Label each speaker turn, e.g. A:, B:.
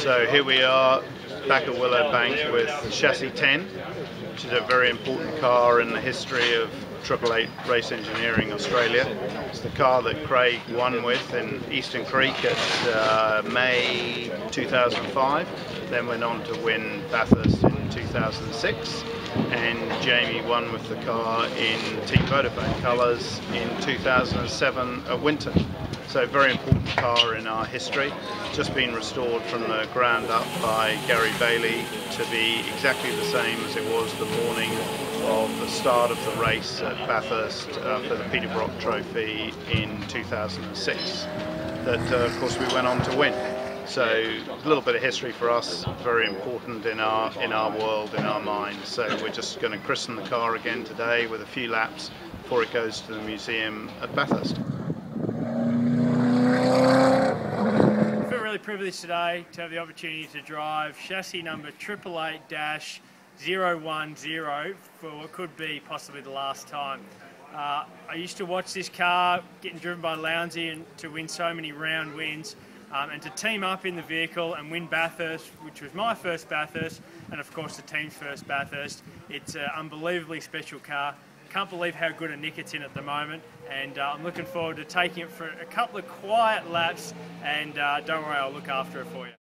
A: So here we are back at Willowbank with Chassis 10, which is a very important car in the history of Triple Eight Race Engineering Australia. It's the car that Craig won with in Eastern Creek at uh, May 2005, then went on to win Bathurst in 2006 and Jamie won with the car in Team Vodafone colours in 2007 at Winton. So very important car in our history, just been restored from the ground up by Gary Bailey to be exactly the same as it was the morning of the start of the race at Bathurst uh, for the Peter Brock Trophy in 2006 that uh, of course we went on to win. So a little bit of history for us, very important in our in our world, in our minds. So we're just going to christen the car again today with a few laps before it goes to the museum at Bathurst.
B: Privileged today to have the opportunity to drive chassis number 888 010 for what could be possibly the last time. Uh, I used to watch this car getting driven by Lowndesy and to win so many round wins. Um, and to team up in the vehicle and win Bathurst, which was my first Bathurst, and of course the team's first Bathurst. It's an unbelievably special car. Can't believe how good a nick it's in at the moment, and uh, I'm looking forward to taking it for a couple of quiet laps. And uh, don't worry, I'll look after it for you.